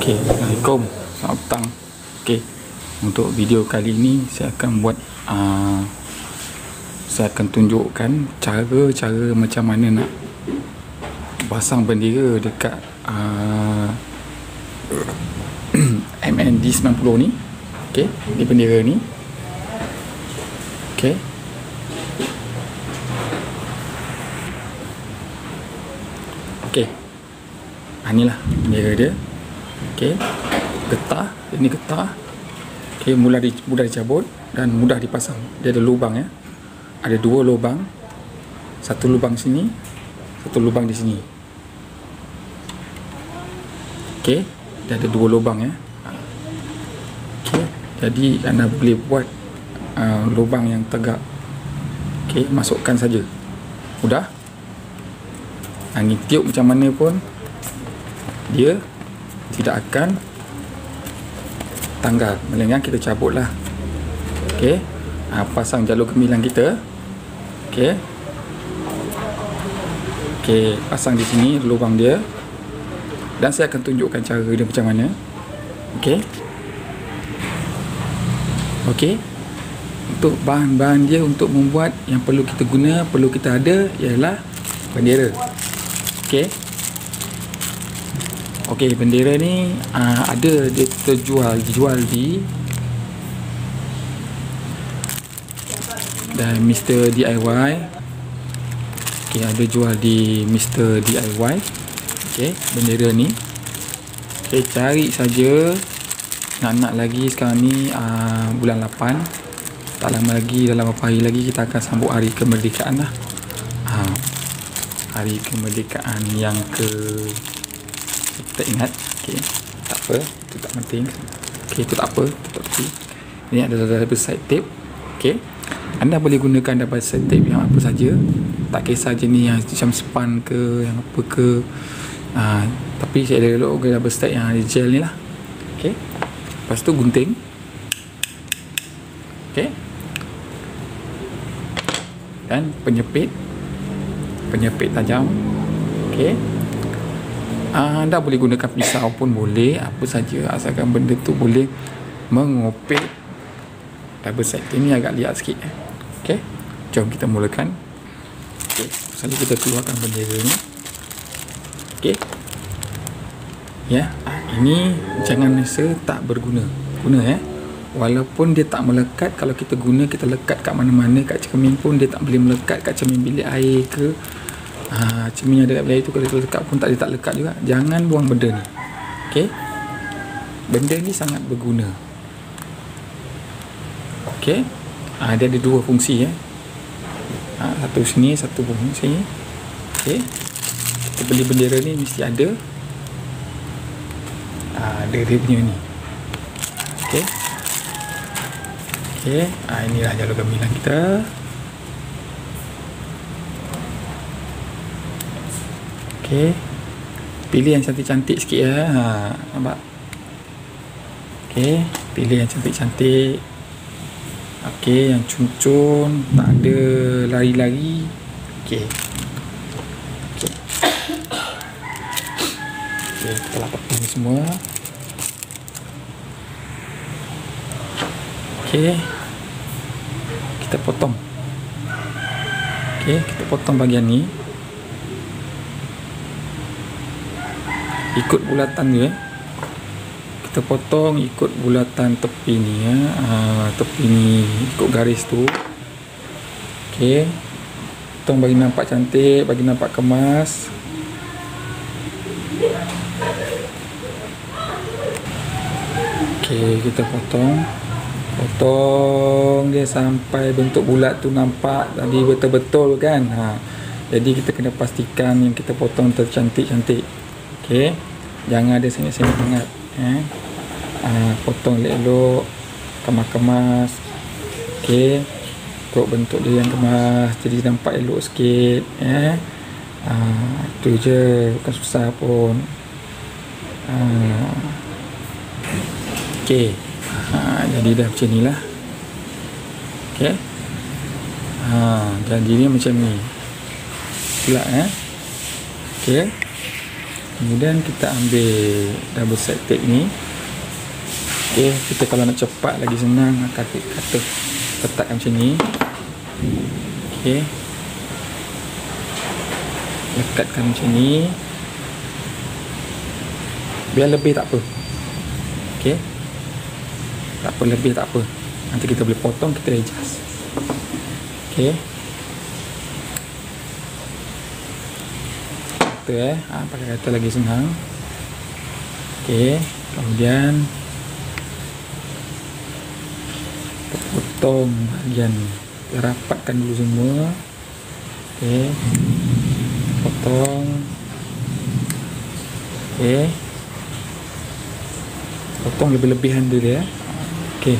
Okey, Assalamualaikum. Selamat petang. Okey. Untuk video kali ini saya akan buat uh, saya akan tunjukkan cara-cara macam mana nak pasang bendera dekat uh, MND 90 ni. Okey, ni bendera ni. Okey. Okey. Ha, inilah bendera dia. Okey. Getah, ini getah. Okey, mudah di, mudah dicabut dan mudah dipasang. Dia ada lubang ya. Ada dua lubang. Satu lubang sini, satu lubang di sini. Okey, dia ada dua lubang ya. Okey, jadi anda boleh buat uh, lubang yang tegak. Okey, masukkan saja. Mudah. Ni tiup macam mana pun dia tidak akan tanggal. Melainkan kita cabut lah ok ha, pasang jalur gemilang kita. Ok ok pasang di sini lubang dia. Dan saya akan tunjukkan cara dia macam mana. Ok ok untuk bahan-bahan dia untuk membuat yang perlu kita guna perlu kita ada ialah bendera. Okey. Okey, bendera ni uh, ada dia terjual dijual di dan Mr DIY. Okey, ada jual di Mr DIY. Okey, bendera ni. Okey, cari saja nak-nak lagi sekarang ni uh, bulan 8. Tak lama lagi dalam beberapa hari lagi kita akan sambut hari kemerdekaan lah. Uh, hari kemerdekaan yang ke kita ingat. Okey. Tak apa itu tak penting. Okey itu tak apa itu tak penting. Ini ada double side tape. Okey. Anda boleh gunakan double side tape yang apa saja. Tak kisah jenis yang macam span ke yang apa ke. Ha, tapi saya ada elok double side yang ada gel ni lah. Okey. Lepas tu gunting. Okey. Dan penyepit. Penyepit tajam. Okey ah, anda boleh gunakan pisau pun boleh. Apa saja asalkan benda tu boleh mengopek double set. Ini agak liat sikit eh. jom kita mulakan. Okey selalu kita keluarkan bendera ni. Okey. Ya ah, ini jangan rasa tak berguna. Guna eh. Walaupun dia tak melekat kalau kita guna kita lekat kat mana-mana kat cermin pun dia tak boleh melekat kat cermin bilik air ke ha, cermin ada kat bilik air tu kalau lekat pun tak dia tak lekat juga. Jangan buang benda ni. Ok benda ni sangat berguna. Ok ha, dia ada dua fungsi eh. ha, satu sini satu fungsi. Ok kita beli bendera ni mesti ada ha, ada dia punya ni. Ok Okey, ha, inilah jalur gemilang kita. Okey. Pilih yang cantik-cantik sikit ya. Ha, nampak? Okey, pilih yang cantik-cantik. Okey, yang cun-cun, tak ada lari-lari. Okey. Okey. Okey, kita lapar ini semua. Okey. Kita potong. Okey, kita potong bahagian ni. Ikut bulatan dia. Kita potong ikut bulatan tepi ni ya. Ha, tepi ni ikut garis tu. Okey. Potong bagi nampak cantik, bagi nampak kemas. Okey, kita potong potong dia sampai bentuk bulat tu nampak tadi betul-betul kan ha. jadi kita kena pastikan yang kita potong tercantik-cantik ok jangan ada sengit-sengit sangat eh. ha, potong elok-elok kemas-kemas. Ok untuk bentuk dia yang kemas jadi nampak elok sikit eh. ha, tu je bukan susah pun. Ha. ok ha, jadi dah macam ni lah. Ok ha, jadi ni macam ni. Pula eh. Ok kemudian kita ambil double side tape ni. Ok kita kalau nak cepat lagi senang kata, kata letakkan macam ni. Ok lekatkan macam ni. Biar lebih tak apa. Ok tak apa lebih tak apa. Nanti kita boleh potong kita adjust. Ok kata eh. Ha, pakai kata lagi senang. Ok kemudian potong bahagian rapatkan dulu semua. Ok potong. Ok potong lebih-lebihan dulu ya. Ok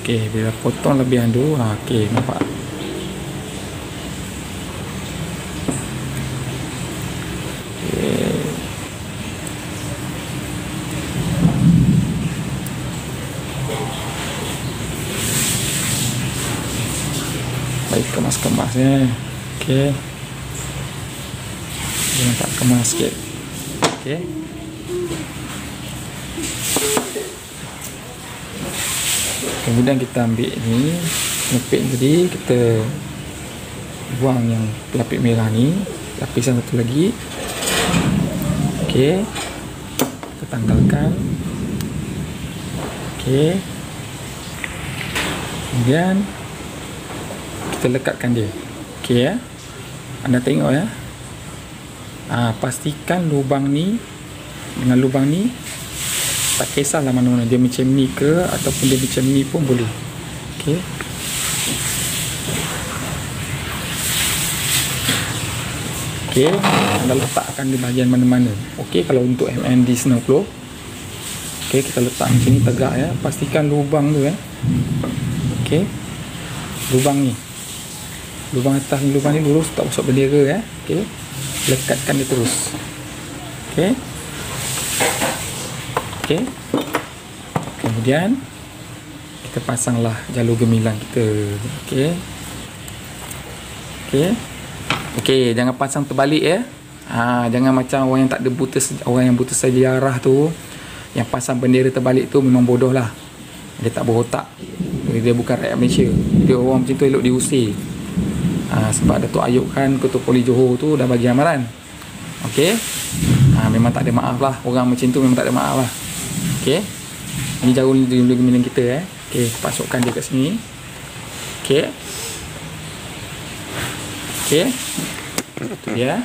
ok bila potong lebihan dulu ha, ok nampak okey jangan tak kemas sikit. Okey. Kemudian kita ambil ni ngepit tadi kita buang yang pelapik merah ni. Lapisan satu lagi. Okey. Kita tanggalkan. Okey. Kemudian kita lekatkan dia. Okey ya anda tengok ya. Ha, pastikan lubang ni dengan lubang ni tak kisahlah mana-mana dia macam ni ke ataupun dia macam ni pun boleh. Okey. Okey anda letakkan di bahagian mana-mana. Okey kalau untuk MND Snowflow okey kita letak macam ni tegak ya. Pastikan lubang tu ya. Okey. Lubang ni lubang atas ni lubang ni lurus tak masuk bendera eh. Okey. Lekatkan dia terus. Okey. Okey. Kemudian kita pasanglah jalur gemilang kita. Okey. Okey. Okey jangan pasang terbalik ya. Ha jangan macam orang yang tak ada buta orang yang buta sejarah tu yang pasang bendera terbalik tu memang bodoh lah dia tak berotak dia bukan rakyat Malaysia. Dia orang macam tu elok diusir ha, sebab Datuk Ayub kan Ketua Poli Johor tu dah bagi amaran. Ok ha, memang tak ada maaf lah. Orang macam tu memang tak ada maaf lah. Ok ni jarum dulu gemilang kita eh. Ok pasukkan dia kat sini. Ok ok tu dia.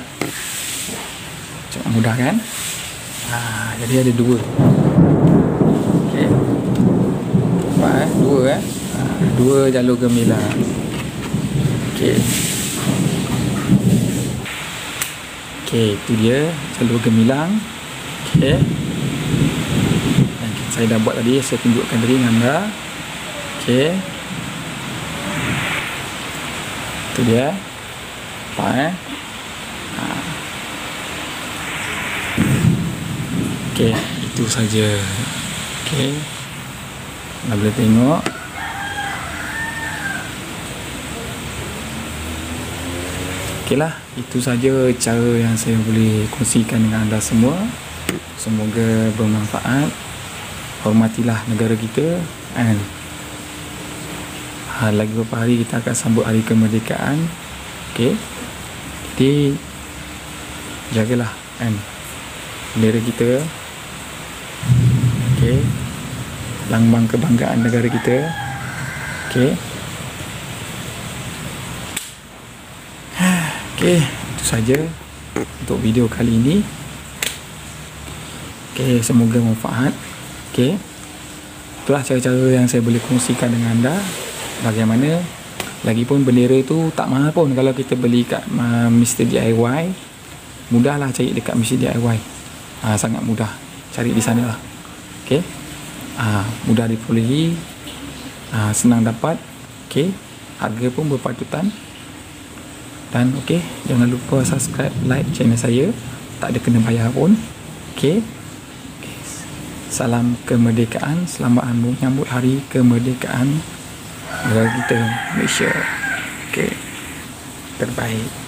Cukup mudah kan? Ha, jadi ada dua. Ok nampak eh? Dua eh? Ha, dua jalur gemilang Okey. Okey, itu dia jalur gemilang. Okey. Saya dah buat tadi, saya tunjukkan tadi dengan anda. Okey. Itu dia. Apa eh? Ha. Okey, itu saja. Okey. Anda boleh tengok. Okeylah, itu saja cara yang saya boleh kongsikan dengan anda semua. Semoga bermanfaat. Hormatilah negara kita and ha, lagi beberapa hari kita akan sambut hari kemerdekaan. Okey. Jadi jagalah and bendera kita. Okey. Lambang kebanggaan negara kita. Okey. Okey, itu saja untuk video kali ini. Okey, semoga manfaat. Okey. Itulah cara-cara yang saya boleh kongsikan dengan anda. Bagaimana lagipun bendera itu tak mahal pun kalau kita beli kat uh, Mr DIY. Mudahlah cari dekat Mr DIY. Ha, sangat mudah. Cari di sana lah. Okey. Ha, mudah diperolehi. Ha, senang dapat. Okey. Harga pun berpatutan dan okey jangan lupa subscribe like channel saya. Tak ada kena bayar pun. Okey okay. salam kemerdekaan. Selamat menyambut hari kemerdekaan negara kita Malaysia. Okey terbaik